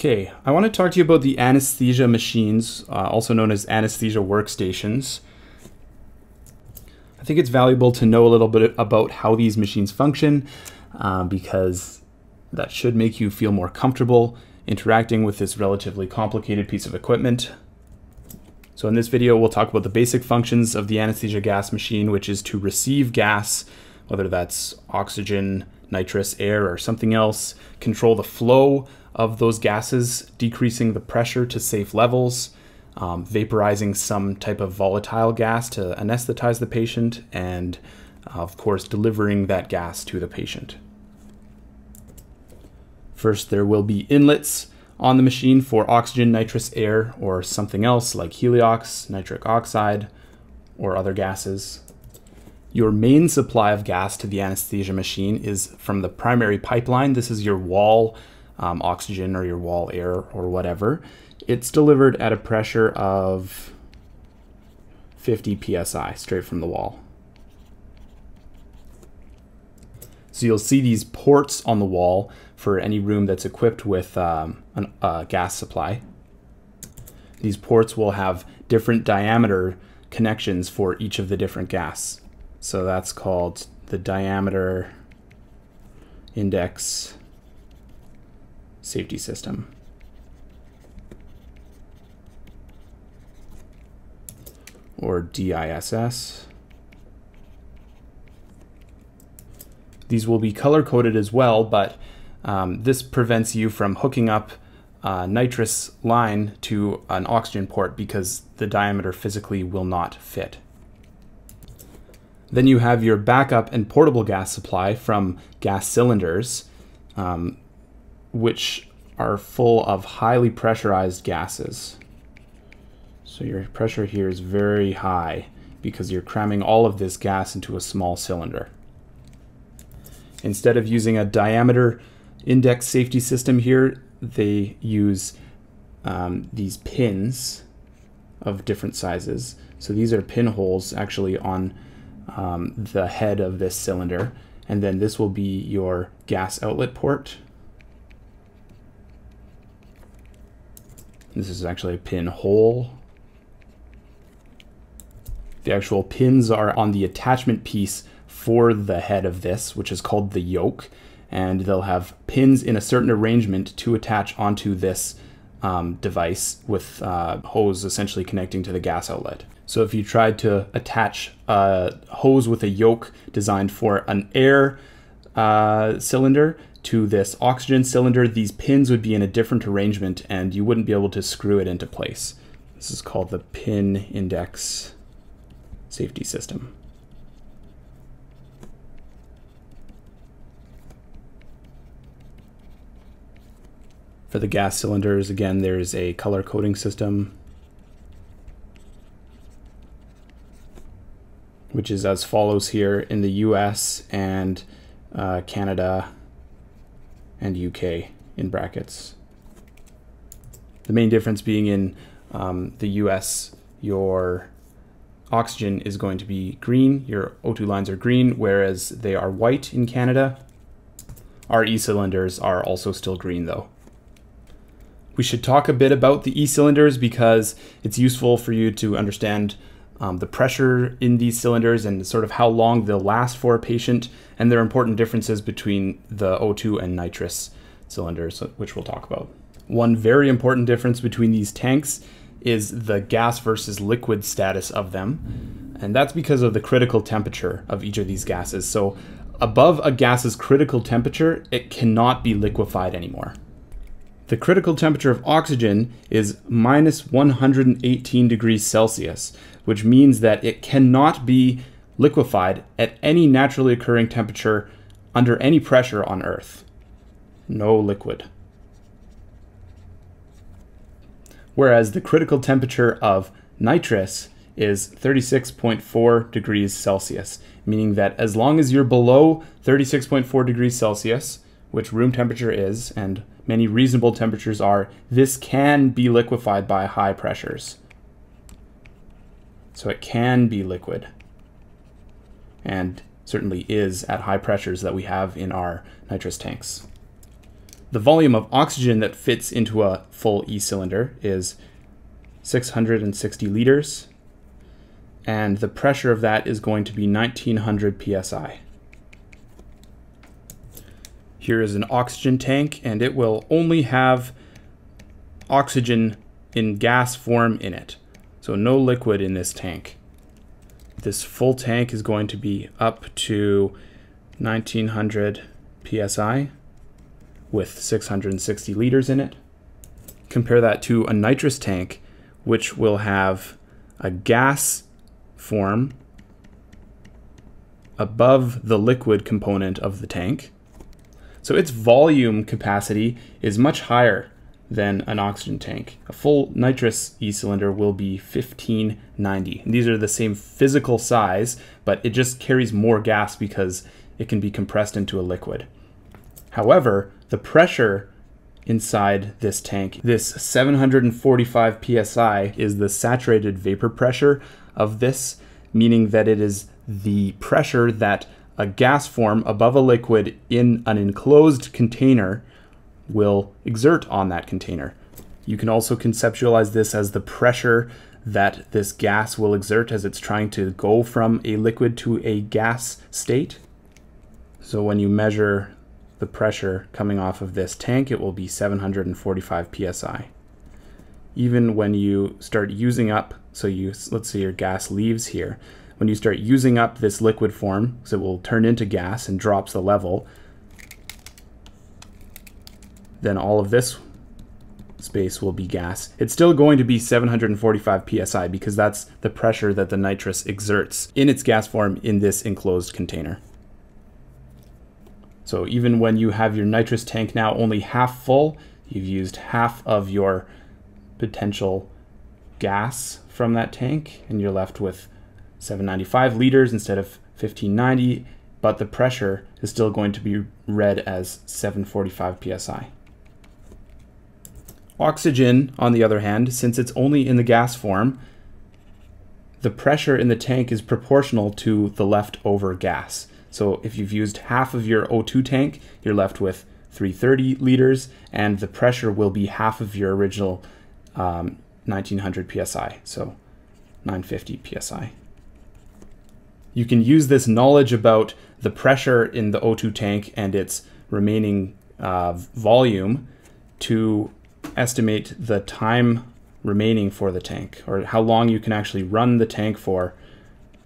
Okay, I want to talk to you about the anesthesia machines, uh, also known as anesthesia workstations. I think it's valuable to know a little bit about how these machines function uh, because that should make you feel more comfortable interacting with this relatively complicated piece of equipment. So in this video, we'll talk about the basic functions of the anesthesia gas machine, which is to receive gas, whether that's oxygen, nitrous, air, or something else, control the flow of those gases, decreasing the pressure to safe levels, um, vaporizing some type of volatile gas to anesthetize the patient, and uh, of course, delivering that gas to the patient. First, there will be inlets on the machine for oxygen, nitrous air, or something else like heliox, nitric oxide, or other gases. Your main supply of gas to the anesthesia machine is from the primary pipeline. This is your wall um, oxygen or your wall air or whatever. It's delivered at a pressure of 50 psi straight from the wall. So you'll see these ports on the wall for any room that's equipped with um, a gas supply. These ports will have different diameter connections for each of the different gas. So that's called the diameter index safety system. Or DISS. These will be color coded as well, but um, this prevents you from hooking up a nitrous line to an oxygen port because the diameter physically will not fit. Then you have your backup and portable gas supply from gas cylinders, um, which are full of highly pressurized gases. So your pressure here is very high because you're cramming all of this gas into a small cylinder. Instead of using a diameter index safety system here, they use um, these pins of different sizes. So these are pinholes actually on um, the head of this cylinder. And then this will be your gas outlet port. This is actually a pinhole. The actual pins are on the attachment piece for the head of this, which is called the yoke and they'll have pins in a certain arrangement to attach onto this um, device with uh, hose essentially connecting to the gas outlet. So if you tried to attach a hose with a yoke designed for an air uh, cylinder to this oxygen cylinder, these pins would be in a different arrangement and you wouldn't be able to screw it into place. This is called the pin index safety system. For the gas cylinders, again, there's a color coding system, which is as follows here in the US and uh, Canada and UK in brackets. The main difference being in um, the US, your oxygen is going to be green, your O2 lines are green, whereas they are white in Canada. Our E cylinders are also still green though. We should talk a bit about the e-cylinders because it's useful for you to understand um, the pressure in these cylinders and sort of how long they'll last for a patient. And there are important differences between the O2 and nitrous cylinders, which we'll talk about. One very important difference between these tanks is the gas versus liquid status of them. And that's because of the critical temperature of each of these gases. So above a gas's critical temperature, it cannot be liquefied anymore. The critical temperature of oxygen is minus 118 degrees Celsius, which means that it cannot be liquefied at any naturally occurring temperature under any pressure on Earth. No liquid. Whereas the critical temperature of nitrous is 36.4 degrees Celsius, meaning that as long as you're below 36.4 degrees Celsius, which room temperature is, and many reasonable temperatures are, this can be liquefied by high pressures. So it can be liquid. And certainly is at high pressures that we have in our nitrous tanks. the volume of oxygen that fits into a full E cylinder is 660 liters, and the pressure of that is going to be 1900 psi. Here is an oxygen tank, and it will only have oxygen in gas form in it. So no liquid in this tank. This full tank is going to be up to 1900 psi with 660 liters in it. Compare that to a nitrous tank, which will have a gas form above the liquid component of the tank. So its volume capacity is much higher than an oxygen tank. A full nitrous E-cylinder will be 1590. And these are the same physical size, but it just carries more gas because it can be compressed into a liquid. However, the pressure inside this tank, this 745 psi is the saturated vapor pressure of this, meaning that it is the pressure that a gas form above a liquid in an enclosed container will exert on that container. You can also conceptualize this as the pressure that this gas will exert as it's trying to go from a liquid to a gas state. So when you measure the pressure coming off of this tank, it will be 745 psi. Even when you start using up, so you let's say your gas leaves here, when you start using up this liquid form, so it will turn into gas and drops the level, then all of this space will be gas. It's still going to be 745 psi because that's the pressure that the nitrous exerts in its gas form in this enclosed container. So even when you have your nitrous tank now only half full, you've used half of your potential gas from that tank and you're left with 795 liters instead of 1590, but the pressure is still going to be read as 745 psi. Oxygen, on the other hand, since it's only in the gas form, the pressure in the tank is proportional to the leftover gas. So if you've used half of your O2 tank, you're left with 330 liters, and the pressure will be half of your original um, 1900 psi, so 950 psi. You can use this knowledge about the pressure in the O2 tank and its remaining uh, volume to estimate the time remaining for the tank, or how long you can actually run the tank for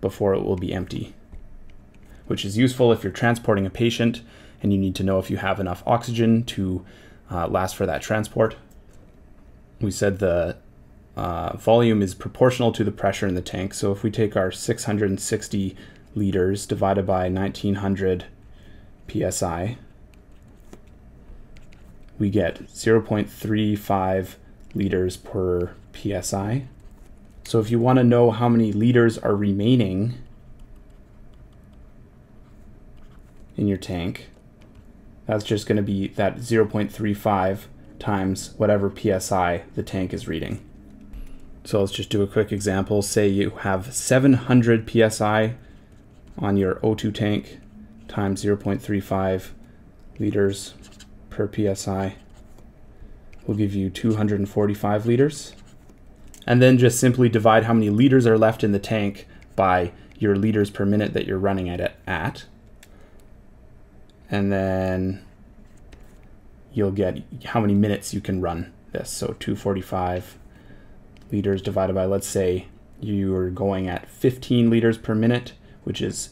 before it will be empty which is useful if you're transporting a patient and you need to know if you have enough oxygen to uh, last for that transport. We said the uh, volume is proportional to the pressure in the tank. So if we take our 660 liters divided by 1900 psi, we get 0.35 liters per psi. So if you want to know how many liters are remaining in your tank. That's just going to be that 0.35 times whatever PSI the tank is reading. So let's just do a quick example. Say you have 700 PSI on your O2 tank times 0.35 liters per PSI will give you 245 liters. And then just simply divide how many liters are left in the tank by your liters per minute that you're running it at and then you'll get how many minutes you can run this. So 245 liters divided by, let's say you are going at 15 liters per minute, which is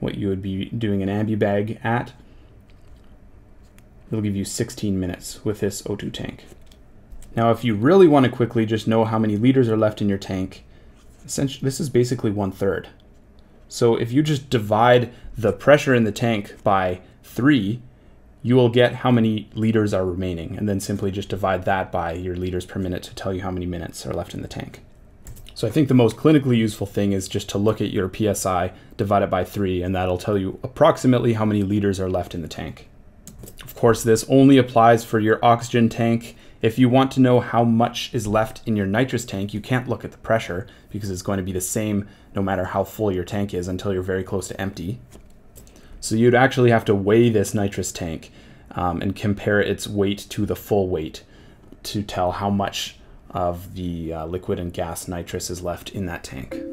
what you would be doing an Ambu bag at. It'll give you 16 minutes with this O2 tank. Now, if you really want to quickly just know how many liters are left in your tank, essentially this is basically one third. So if you just divide the pressure in the tank by three, you will get how many liters are remaining, and then simply just divide that by your liters per minute to tell you how many minutes are left in the tank. So I think the most clinically useful thing is just to look at your PSI, divide it by three, and that'll tell you approximately how many liters are left in the tank. Course, this only applies for your oxygen tank. If you want to know how much is left in your nitrous tank, you can't look at the pressure because it's going to be the same no matter how full your tank is until you're very close to empty. So you'd actually have to weigh this nitrous tank um, and compare its weight to the full weight to tell how much of the uh, liquid and gas nitrous is left in that tank.